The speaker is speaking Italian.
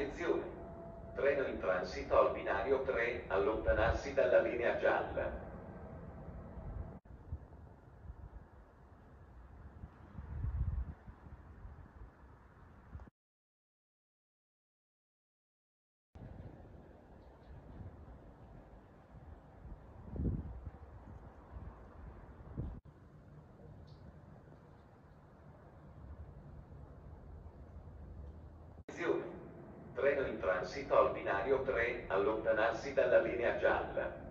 Attenzione! Treno in transito al binario 3, allontanarsi dalla linea gialla. Attenzione! Treno transito al binario 3, allontanarsi dalla linea gialla.